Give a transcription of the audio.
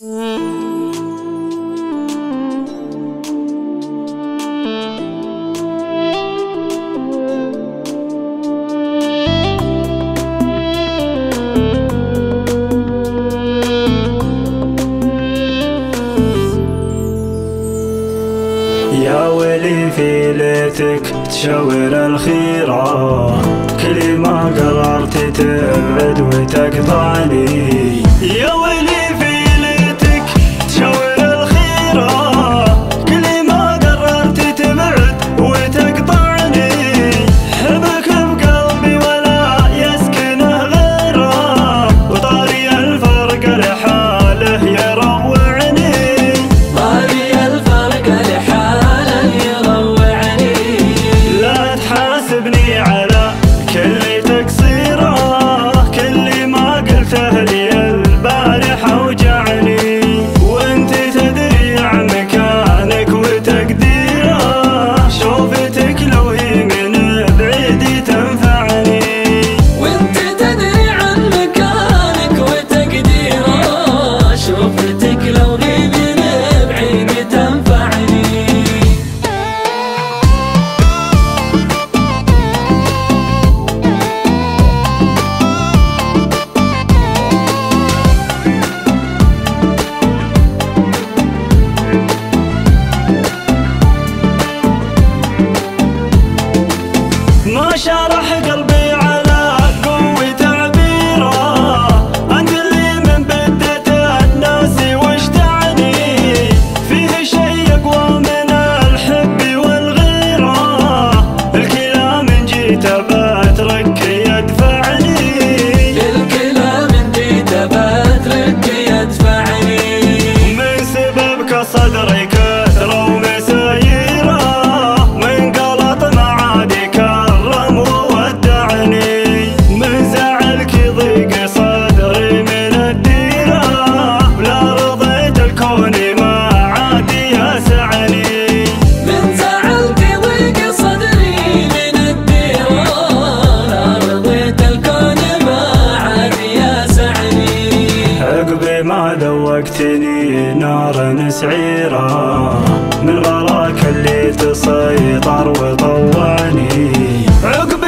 يا ولي في ليتك تشاور الخيرة كل ما قررت تبعد وتقطعني يا Yeah. ذوقتني نار سعيرة من غراك اللي تسيطر وطوعني عقب